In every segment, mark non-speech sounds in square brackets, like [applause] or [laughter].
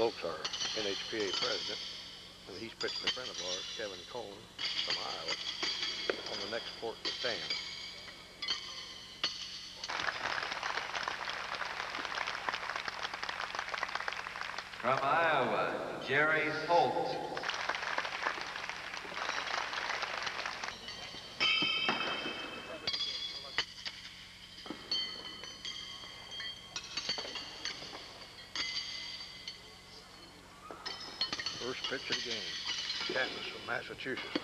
Oakes, our NHPA president, and he's pitching a friend of ours, Kevin Cone from Iowa, on the next port to stand. From Iowa, Jerry Holt. Massachusetts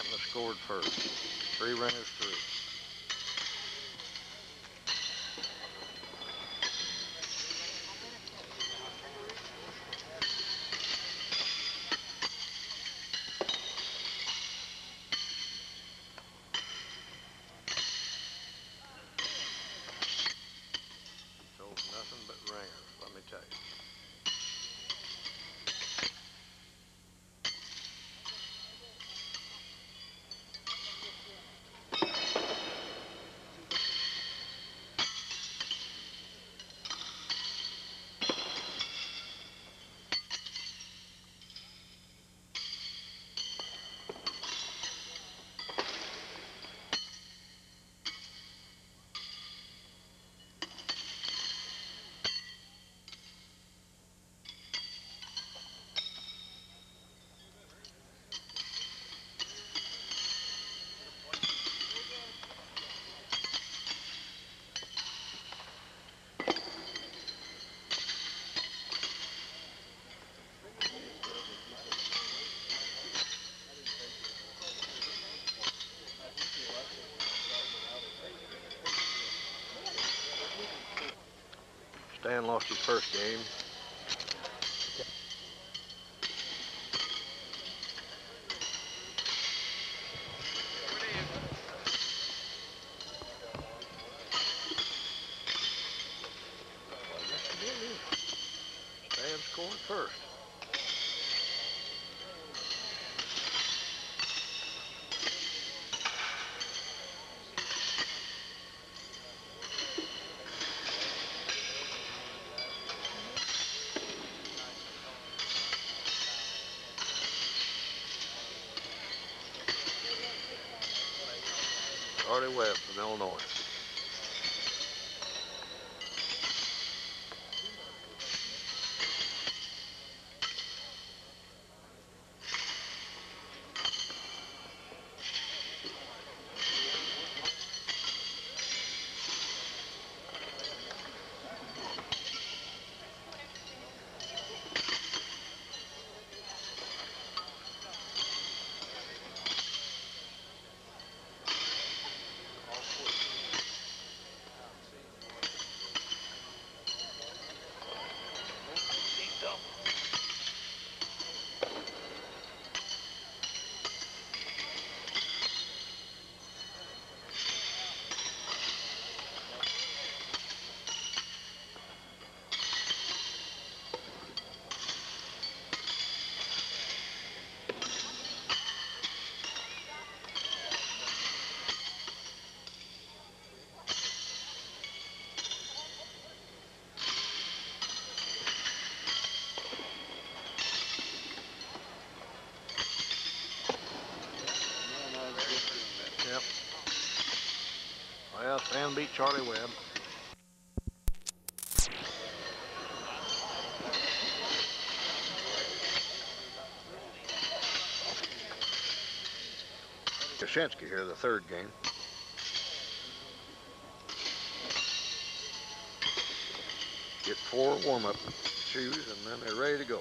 Kapnis scored first. Three runners Stan lost his first game. Charlie Webb from Illinois. Stan beat Charlie Webb. Here, the third game. Get four warm-up shoes and then they're ready to go.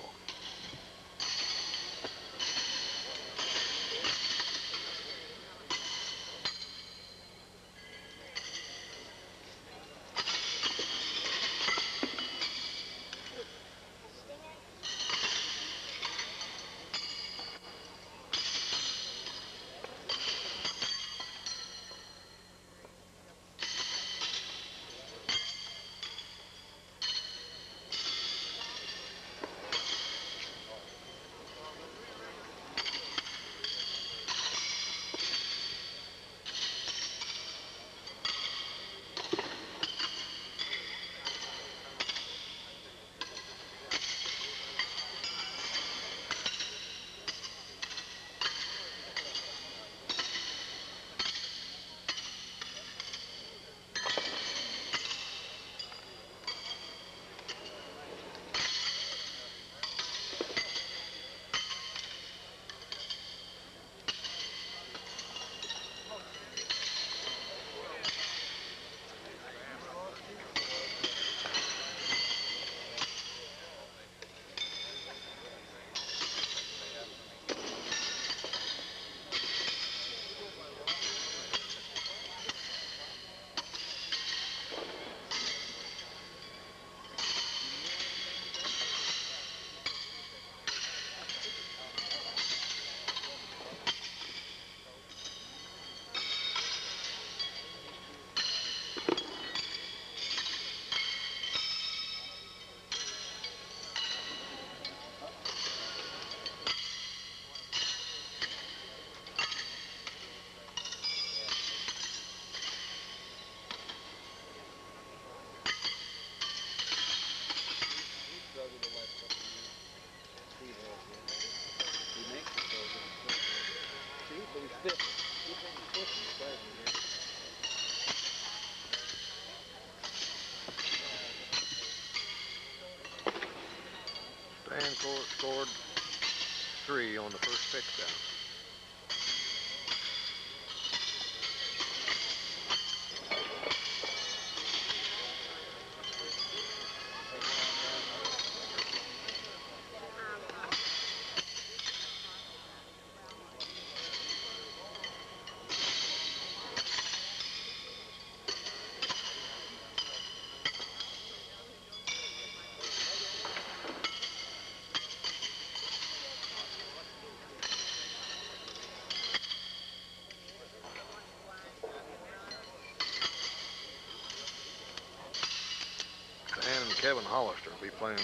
Kevin Hollister will be playing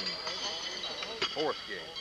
fourth game.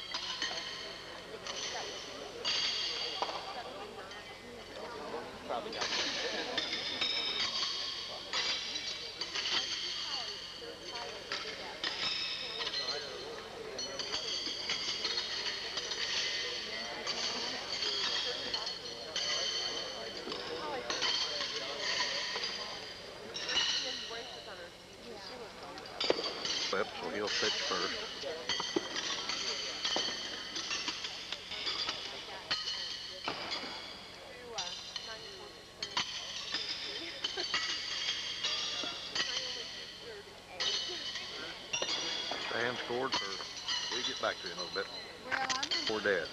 Stan scored for, we get back to you in a little bit. Poor dad.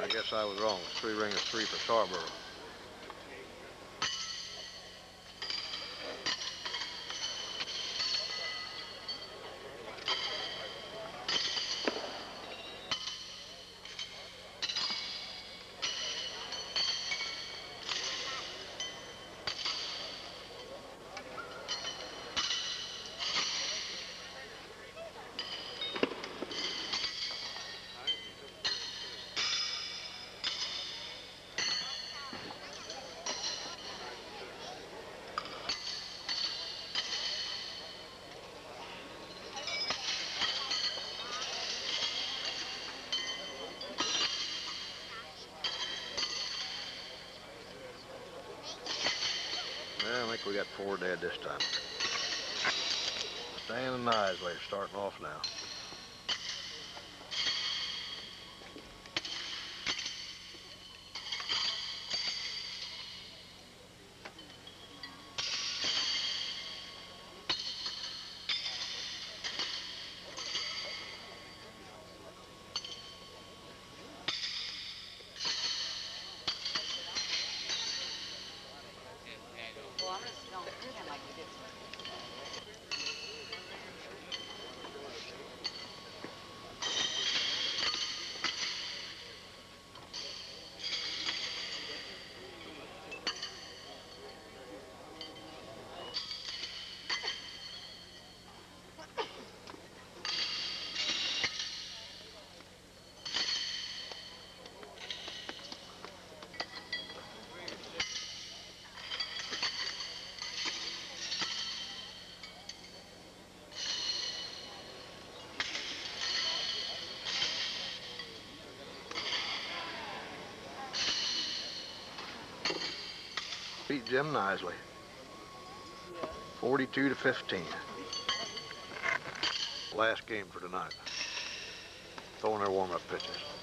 I guess I was wrong. Three ringers, three for Sarbaugh. I think we got four dead this time. Stan and Knisley starting off now. Beat Jim Knisley. 42 to 15. Last game for tonight. Throwing their warm-up pitches.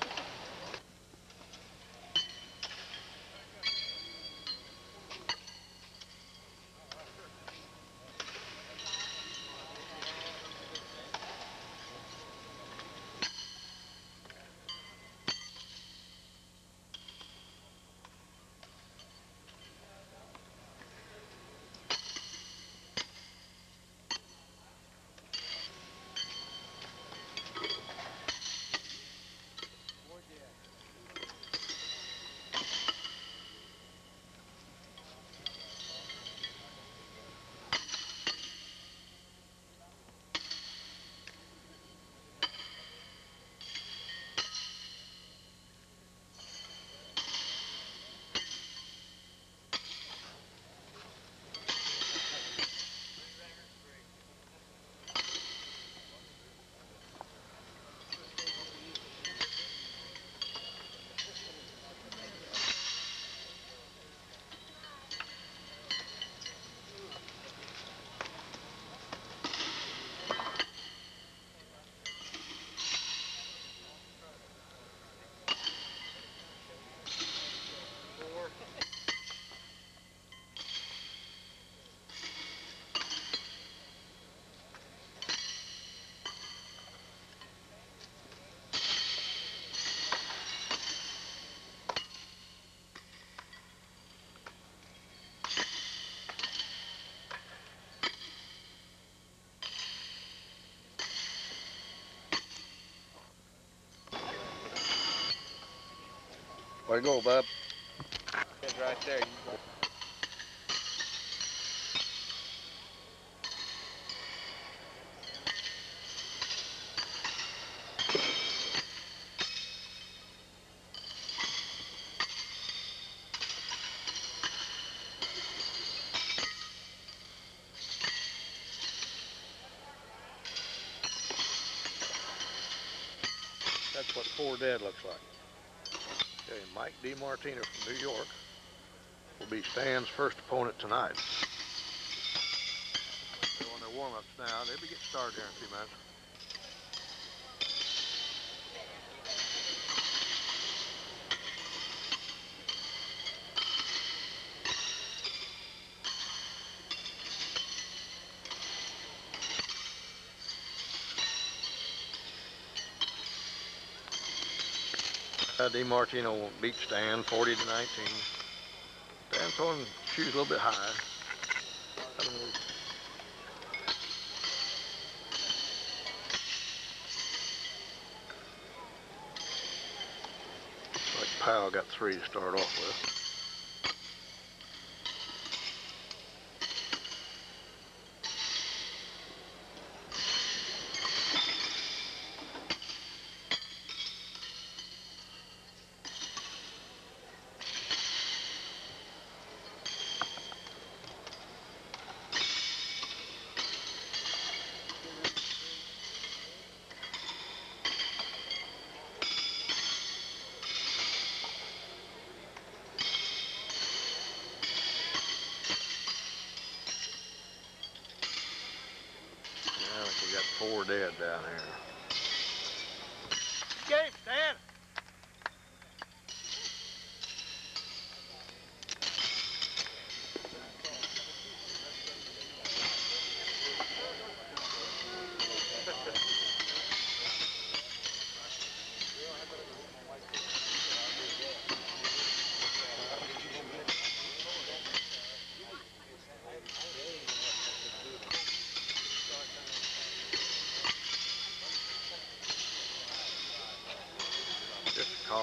Way to go, bub. It's right there. That's what four dead looks like. Mike DiMartino from New York will be Stan's first opponent tonight. They're on their warm-ups now. They'll be getting started here in a few minutes. Uh, DiMartino will beat Stan 40 to 19. Stan throwing shoes a little bit high. Like Powell got three to start off with.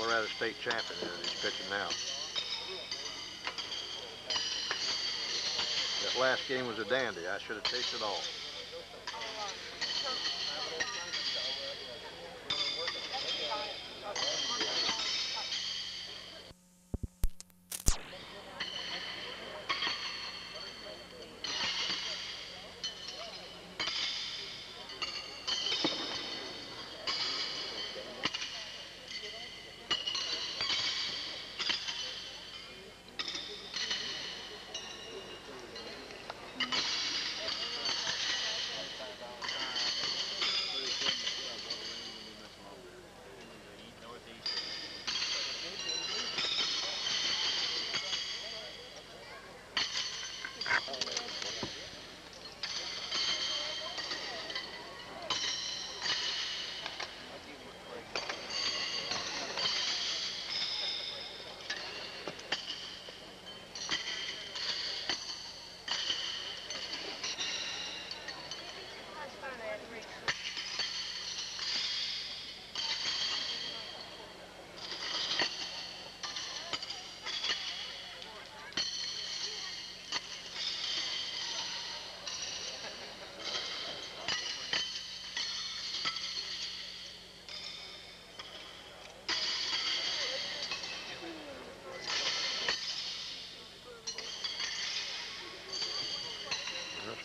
Colorado State champion here he's pitching now. That last game was a dandy. I should have tasted all.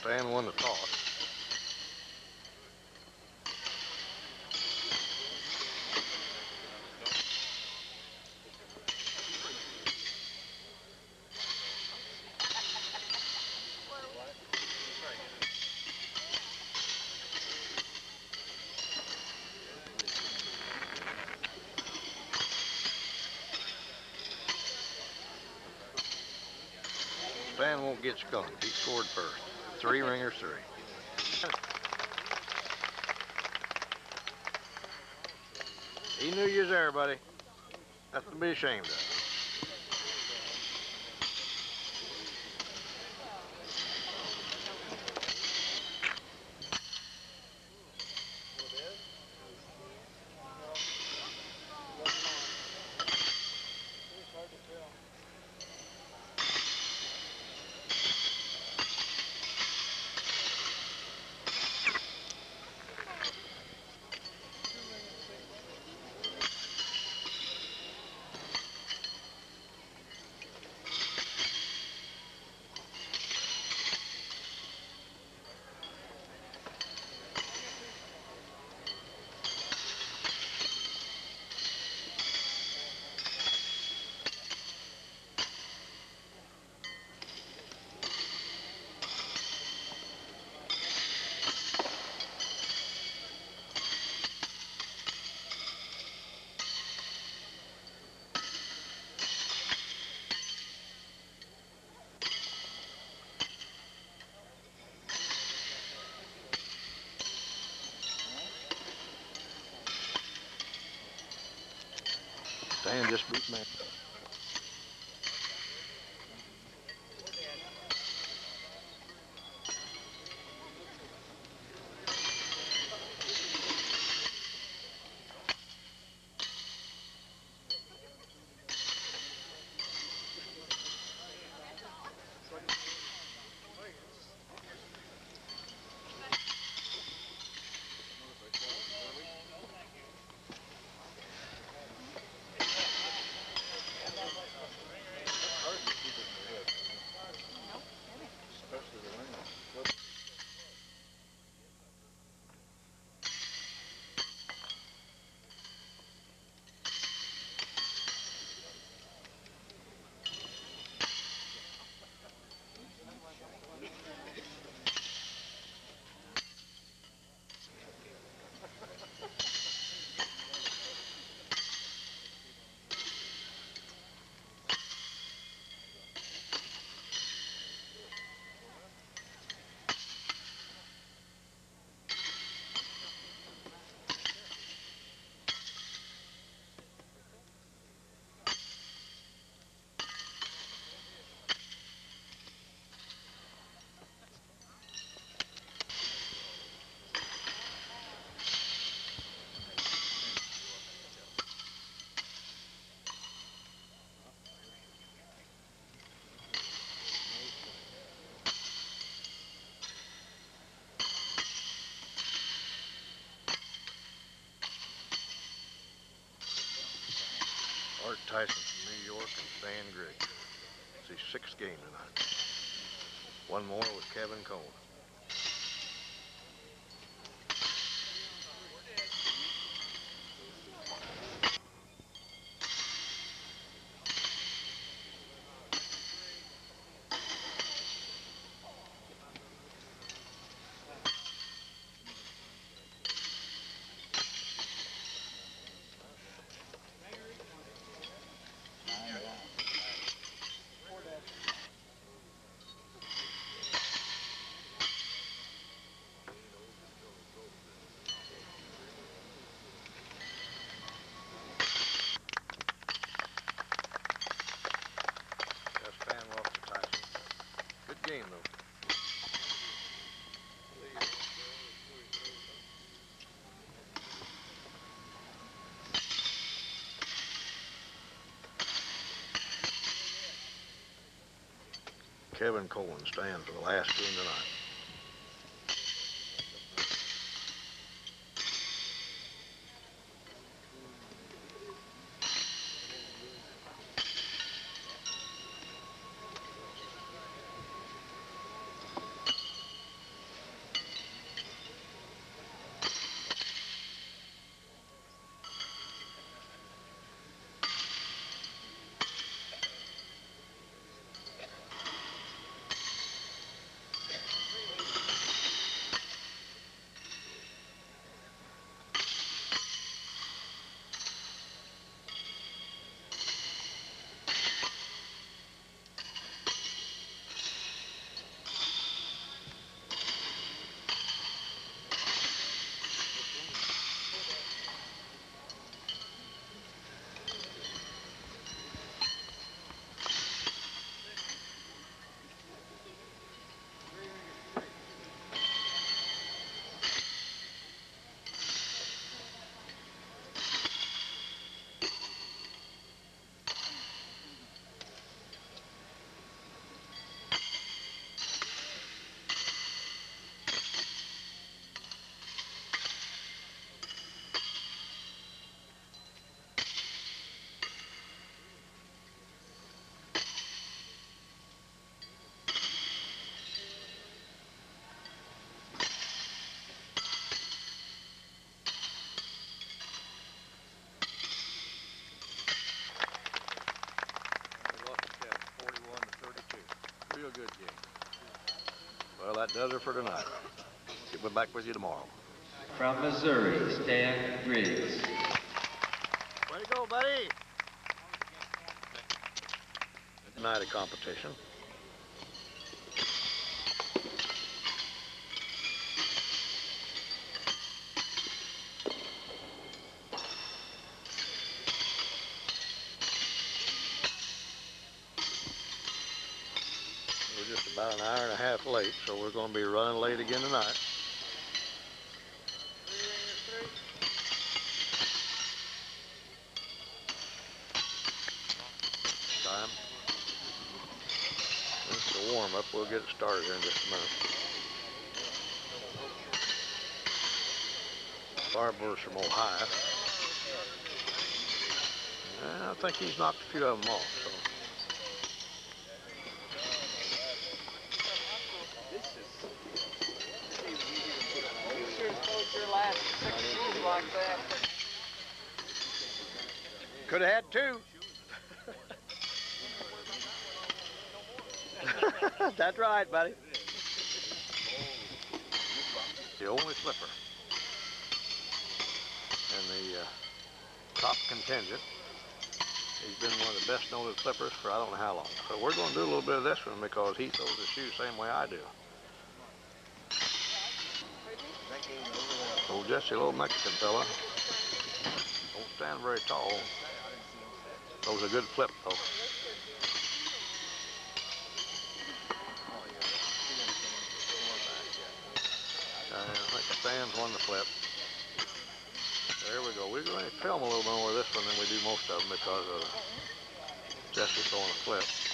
Stan won the toss. Stan won't get skunked. He scored first. Three ringer three. He knew you was there, buddy. Nothing to be ashamed of. Just beat man. Art Tyson from New York and Stan Griggs. It's his sixth game tonight. One more with Kevin Cone. Kevin Cone stands for the last game tonight. That does it for tonight. Get me back with you tomorrow. From Missouri, Stan Griggs. Way to go, buddy. Night of competition. Going to be running late again tonight. Time. This is a warm up. We'll get it started here in just a minute. Garber's from Ohio. Yeah, I think he's knocked a few of them off. Could have had two. [laughs] That's right, buddy. The only slipper. And the uh, top contingent. He's been one of the best noted slippers for I don't know how long. So we're going to do a little bit of this one because he throws his shoes the same way I do. Old Jesse, a little Mexican fella. Don't stand very tall. That was a good flip though. Uh, I think the Stan's won the flip. There we go. We're going to film a little bit more of this one than we do most of them because of Jesse throwing a flip.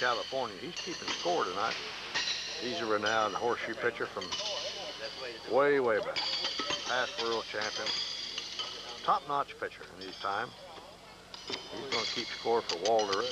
California. He's keeping score tonight. He's a renowned horseshoe pitcher from way, way back. Past world champion. Top-notch pitcher in his time. He's going to keep score for Walter Ray.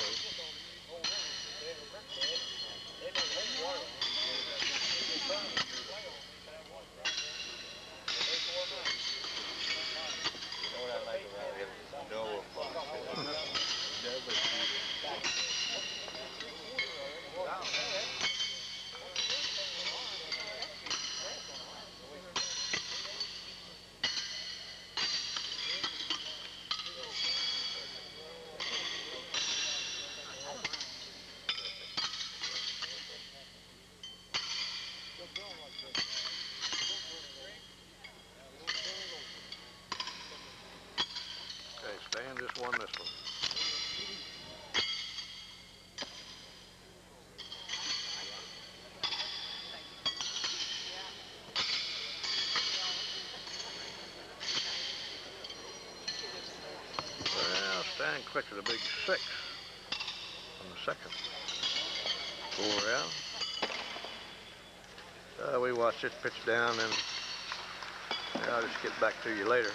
Collected a big six on the second go around. Uh, we watched this pitch down and I'll just get back to you later.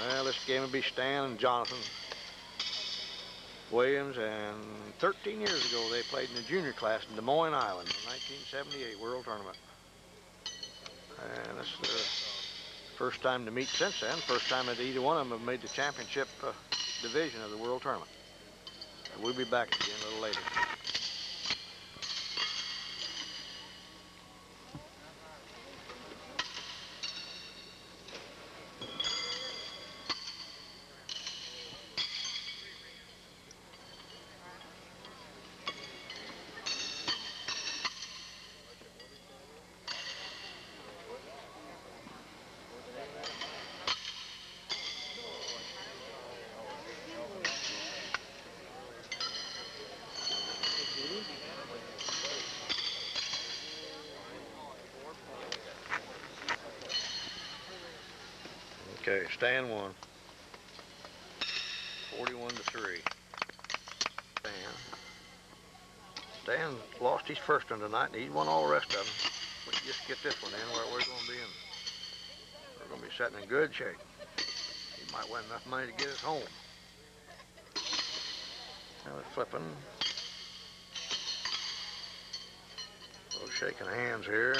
Well, this game will be Stan and Jonathan. Williams, and 13 years ago they played in the junior class in Des Moines, in the 1978 World Tournament. And this is their first time to meet since then. First time that either one of them have made the championship uh, division of the World Tournament. We'll be back again a little later. Stand one. 41 to 3. Stan. Stan lost his first one tonight and he won all the rest of them. We just get this one in where we're going to be in. We're going to be sitting in good shape. He might win enough money to get us home. Now we're flipping. We're shaking hands here.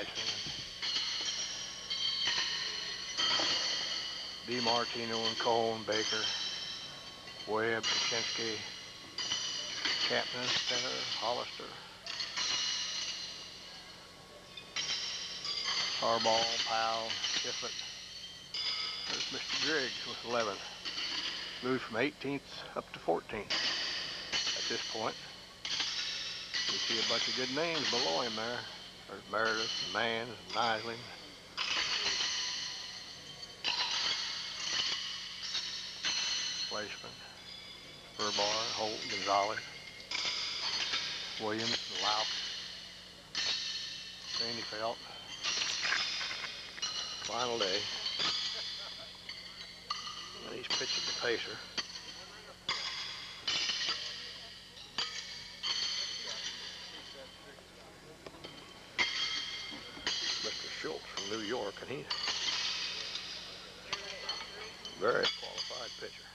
Tied DiMartino and Cohen, Baker, Webb, Kuchinski, Chapman, Center, Hollister, Harbaugh, Powell, Shifflett. There's Mr. Griggs with 11. Moved from 18th up to 14th at this point. You see a bunch of good names below him there. There's Meredith, Mann, Nisling. Fleshman, Burbar, Holt, Gonzales, Williams, Loucks, Sandy Felt. Final day. And he's pitching the pacer. He's very qualified pitcher.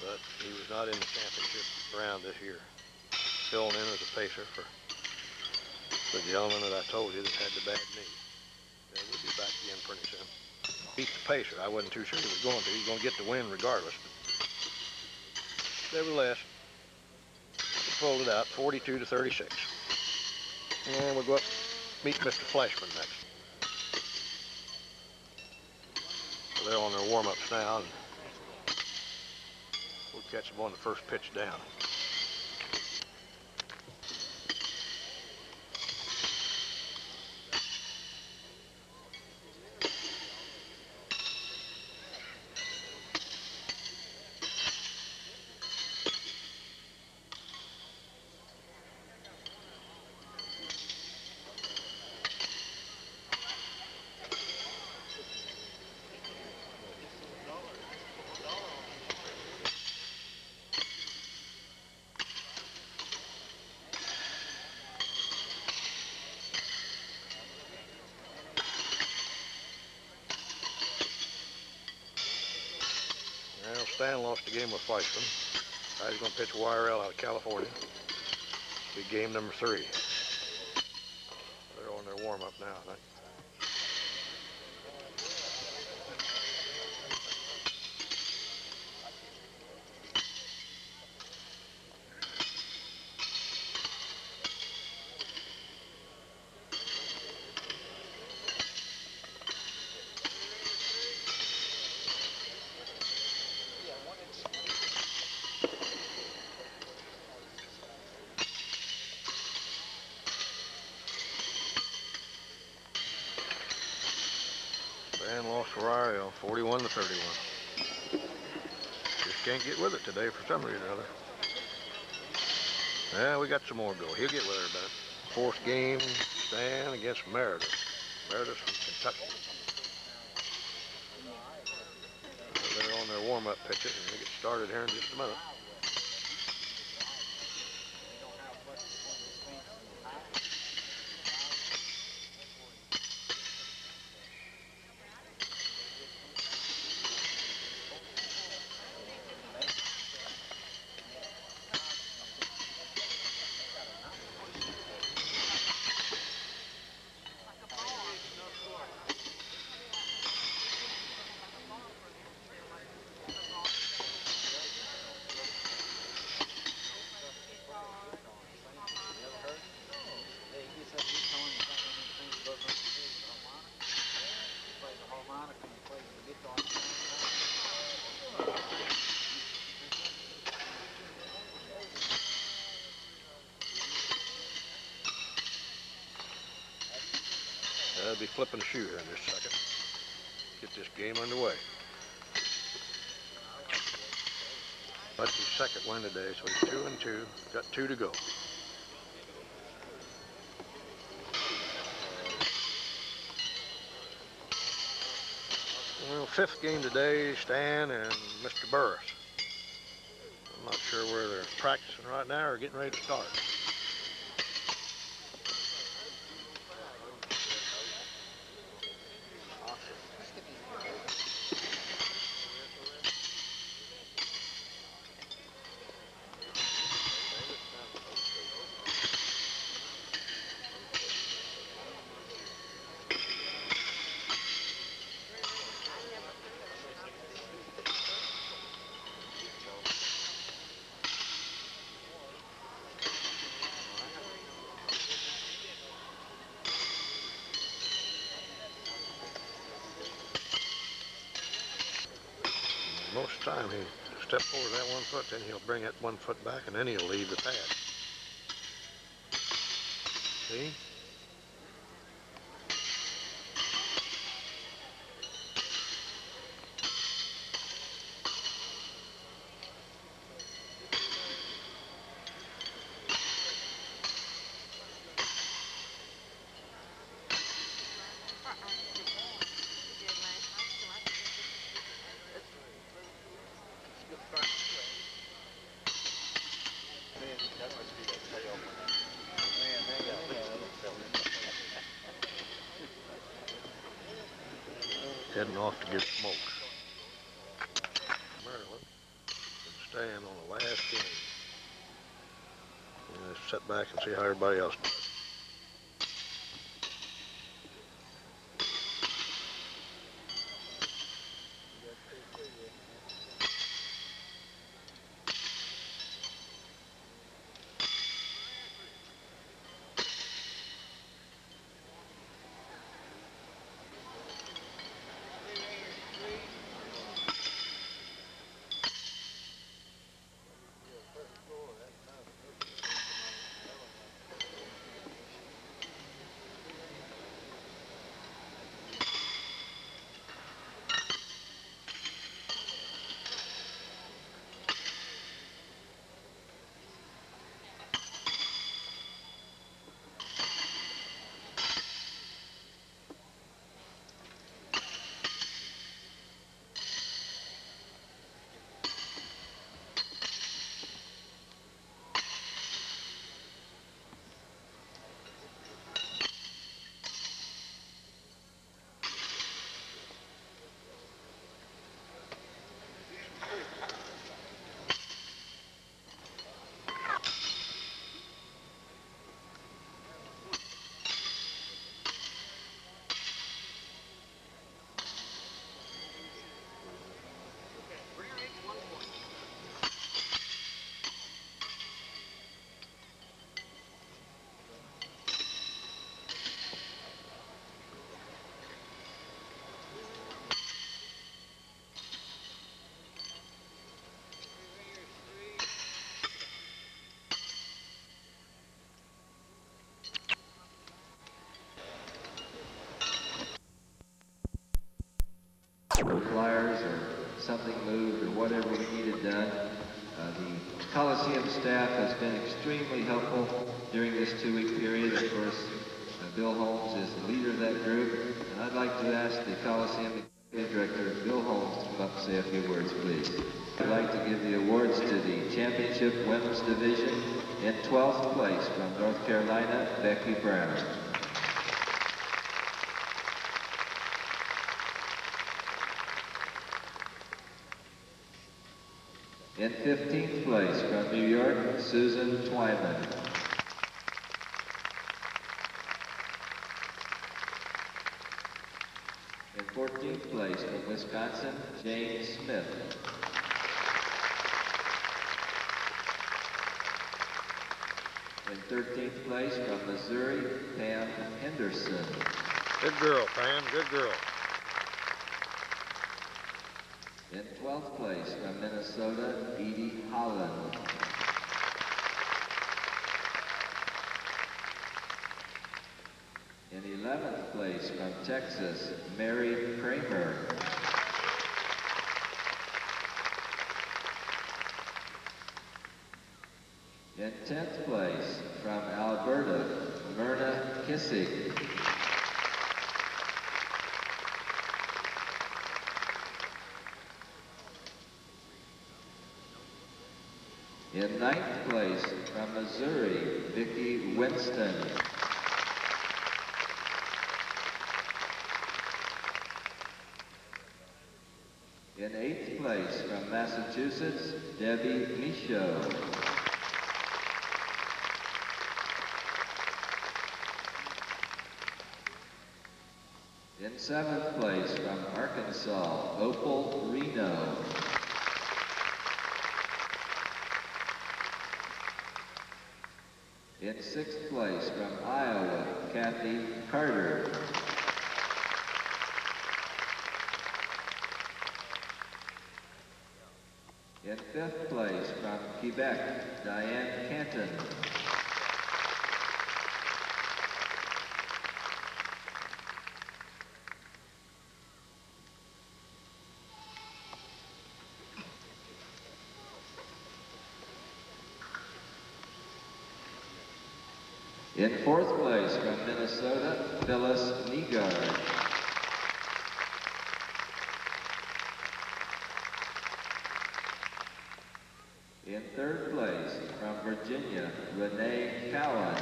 But he was not in the championship round this year. Filling in as a pacer for the gentleman that I told you that had the bad knee. Yeah, we'll be back again pretty soon. Beat the pacer. I wasn't too sure he was going to. He's going to get the win regardless. Nevertheless, he pulled it out, 42 to 36. And we'll go up meet Mr. Fleshman next. They're on their warm-ups now, and we'll catch them on the first pitch down. Lost the game with Fleshman. He's going to pitch Wyrill out of California. Be game number three. They're on their warm-up now. Stan lost Ferrari 41 to 31. Just can't get with it today for some reason or other. Yeah, we got some more to go. He'll get with her, but fourth game, Stan against Meredith. Meredith from Kentucky. They're on their warm-up pitches, and they get started here in just a minute. I'll be flipping a shoe here in just a second. Get this game underway. That's his second win today, so he's two and two. Got two to go. Well, fifth game today, Stan and Mr. Burris. I'm not sure where they're practicing right now or getting ready to start. Time he step forward that one foot, then he'll bring that one foot back, and then he'll leave the pad. See? Heading off to get smoked. Maryland and staying on the last game. Let's sit back and see how everybody else does. flyers or something moved or whatever we needed done. Uh, the Coliseum staff has been extremely helpful during this two-week period. Of course, uh, Bill Holmes is the leader of that group. And I'd like to ask the Coliseum Executive Director, Bill Holmes, to come up and say a few words, please. I'd like to give the awards to the Championship Women's Division in 12th place from North Carolina, Becky Brown. In 15th place from New York, Susan Twyman. In 14th place from Wisconsin, Jane Smith. In 13th place from Missouri, Pam Henderson. Good girl, Pam. Good girl. In 12th place from Minnesota, Edie Holland. In 11th place from Texas, Mary Kramer. In 10th place from Alberta, Myrna Kissick. In ninth place from Missouri, Vicki Winston. In eighth place from Massachusetts, Debbie Michaud. In seventh place from Arkansas, Opal Reno. In sixth place from Iowa, Kathy Carter. In fifth place from Quebec, Diane Canton. In fourth place from Minnesota, Phyllis Negard. In third place from Virginia, Renee Cowan.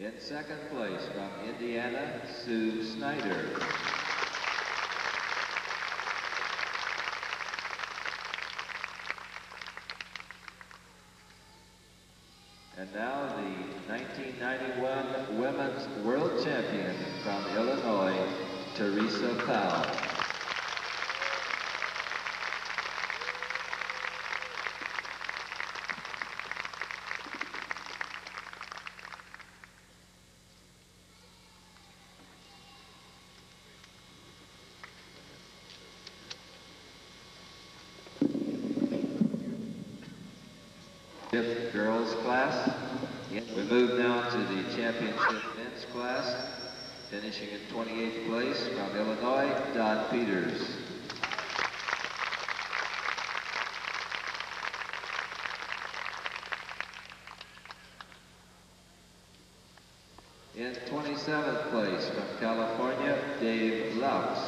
In second place from Indiana, Sue Snyder. And now the 1991 Women's World Champion from Illinois, Fifth girls class. We move now to the championship men's class, finishing in 28th place from Illinois, Don Peters. In 27th place from California, Dave Loucks.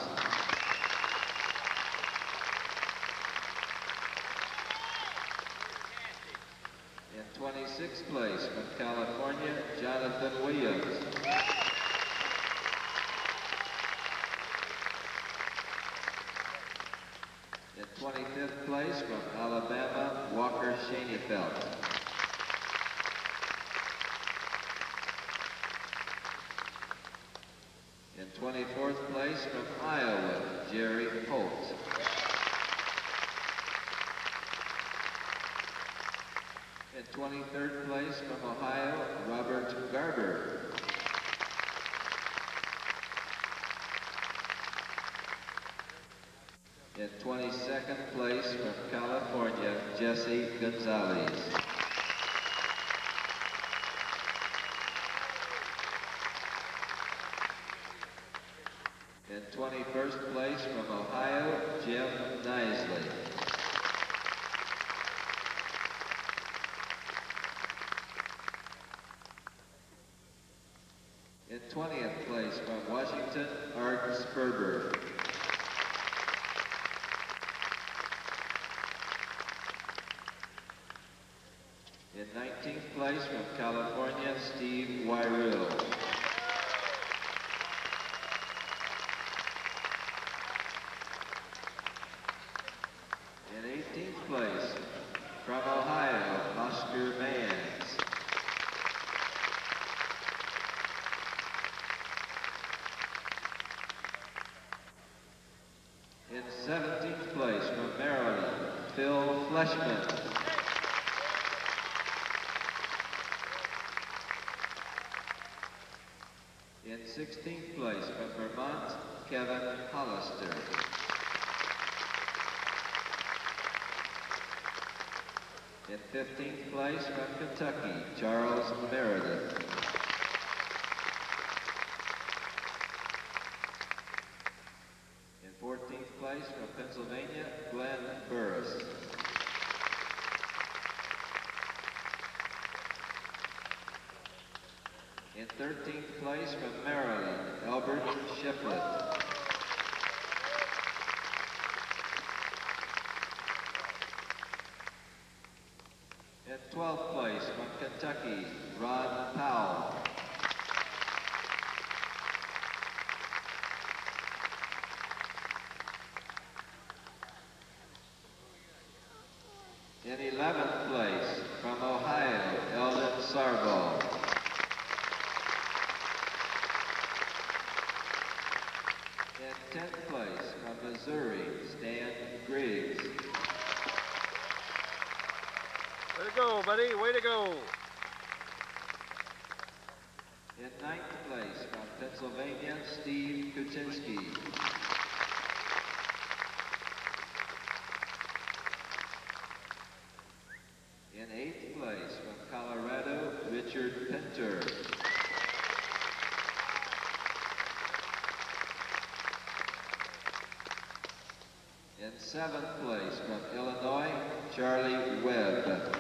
In 26th place from California, Jonathan Williams. In 25th place from Alabama, Walker Shaneyfeldt. In 24th place from Iowa, Jerry Holt. In 23rd place from Ohio, Robert Garber. In 22nd place from California, Jesse Gonzales. Jim Knisley. In 20th place from Washington, Art Sperber. In 19th place from California, Steve Wyrill. In 18th place from Ohio, Oscar Manns. In 17th place from Maryland, Phil Fleshman. In 16th place from Vermont, Kevin Hollister. In 15th place from Kentucky, Charles Meredith. In 14th place from Pennsylvania, Glenn Burris. In 13th place from Maryland, Albert Shifflett. At 12th place from Kentucky, Ron Powell. In 11th place from Ohio, Eldon Sarbaugh. In 10th place from Missouri, Stan Griggs. Way to go, buddy. Way to go. In ninth place from Pennsylvania, Steve Kuchinski. In eighth place from Colorado, Richard Pintor. In seventh place from Illinois, Charlie Webb.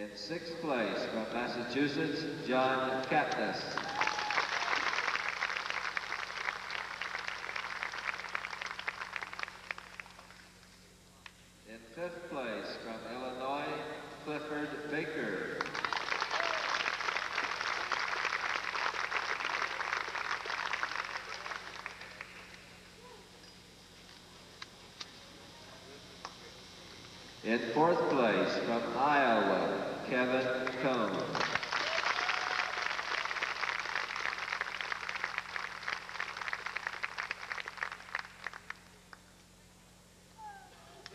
In sixth place from Massachusetts, John Kapnis. In fifth place from Illinois, Clifford Baker. In fourth place from Iowa, Kevin Cone.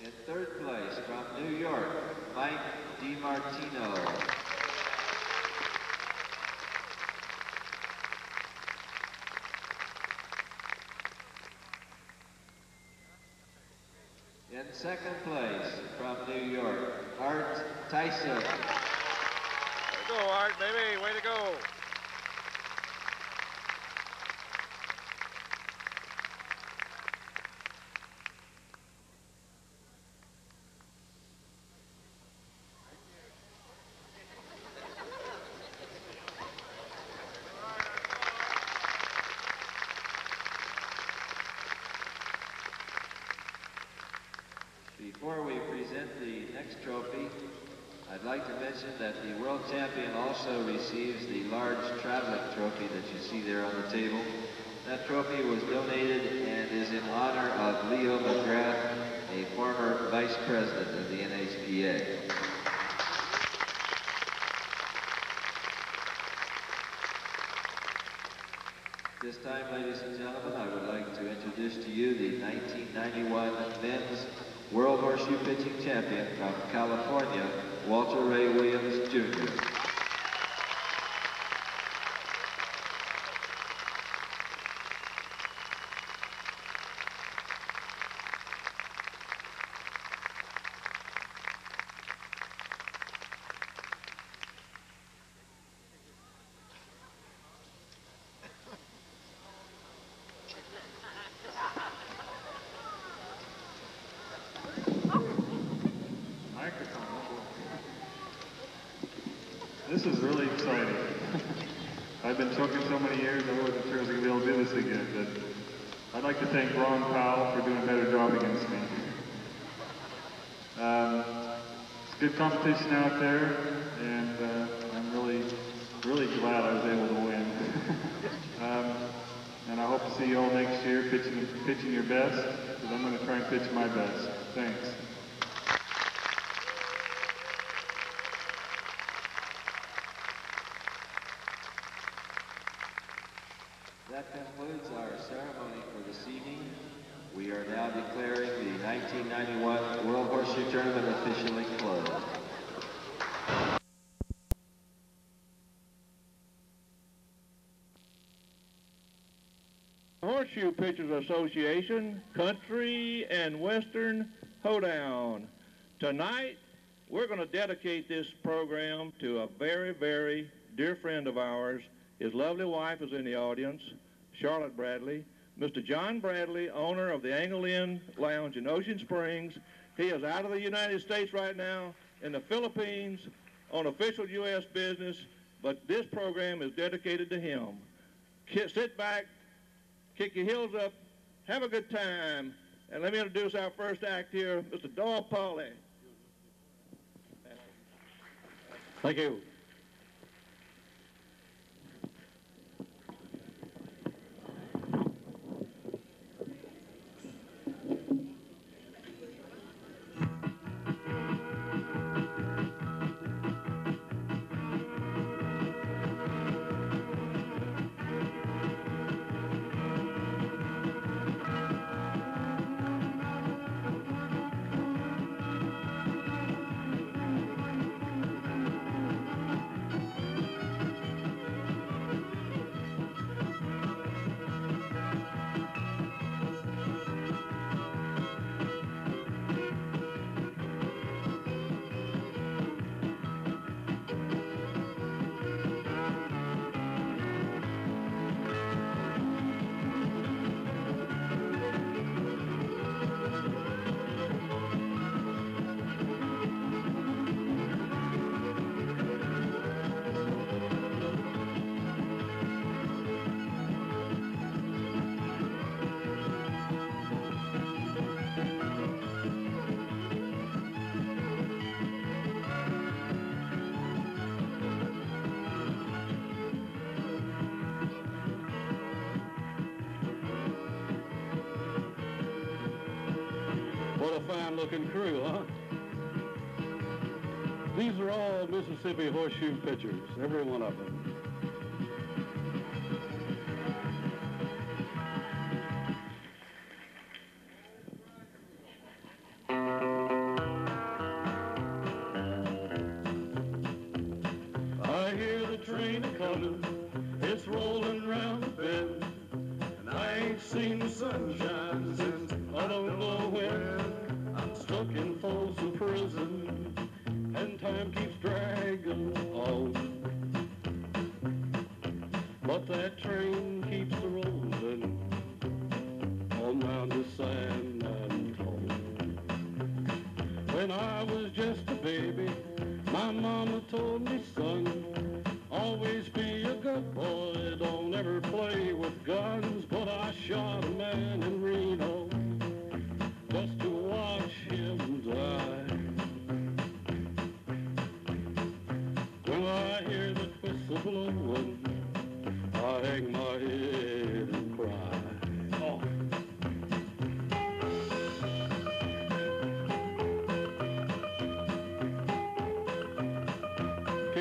In third place from New York, Mike DiMartino. In second place from New York, Art Tyson. Way to go, Art, baby. Way to go. Before we present the next trophy, I'd like to mention that the world champion also receives the large traveling trophy that you see there on the table. That trophy was donated and is in honor of Leo McGrath, a former vice president of the NHPA. This time, ladies and gentlemen, I would like to introduce to you the 1991 Men's World Horseshoe Pitching Champion from California, Walter Ray Williams, Jr. This is really exciting. I've been choking so many years, I wasn't sure I was going to be able to do this again, but I'd like to thank Ron Powell for doing a better job against me. Um, it's good competition out there, and uh, I'm really, really glad I was able to win. [laughs] um, and I hope to see you all next year pitching, pitching your best, because I'm going to try and pitch my best. Thanks. That concludes our ceremony for this evening. We are now declaring the 1991 World Horseshoe Tournament officially closed. Horseshoe Pitchers Association Country and Western Hoedown. Tonight, we're going to dedicate this program to a very, very dear friend of ours. His lovely wife is in the audience, Charlotte Bradley. Mr. John Bradley, owner of the Angle Inn Lounge in Ocean Springs. He is out of the United States right now in the Philippines on official U.S. business, but this program is dedicated to him. Sit back, kick your heels up, have a good time, and let me introduce our first act here, Mr. Doyle Pauly. Thank you. Looking crew, huh? These are all Mississippi horseshoe pitchers, every one of them.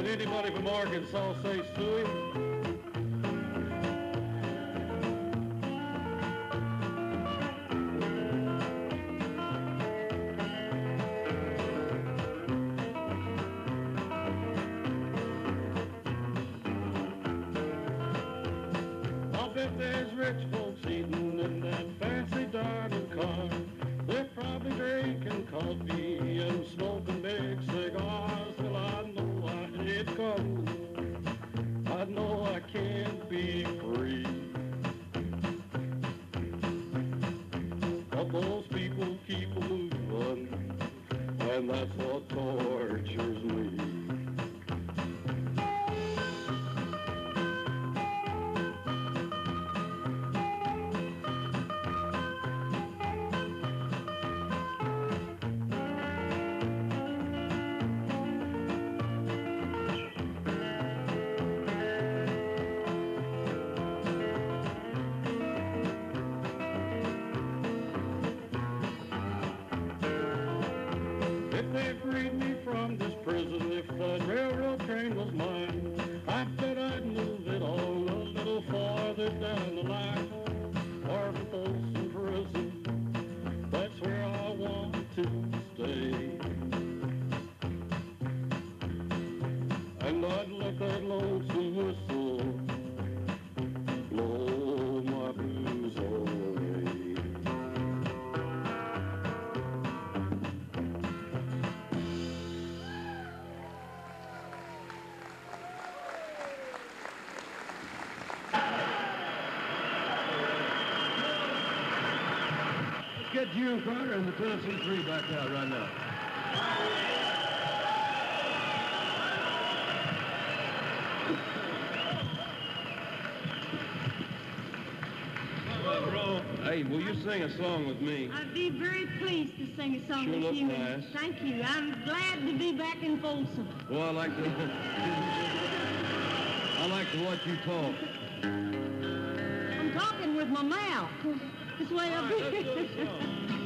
Can anybody from Arkansas say suey? Let's get June Carter and the Tennessee Three back out right now. Hey, will you sing a song with me? I'd be very pleased to sing a song Sure with you. nice. Thank you. I'm glad to be back in Folsom. Well, I like to. I like to watch you talk. I'm talking with my mouth. This way up here.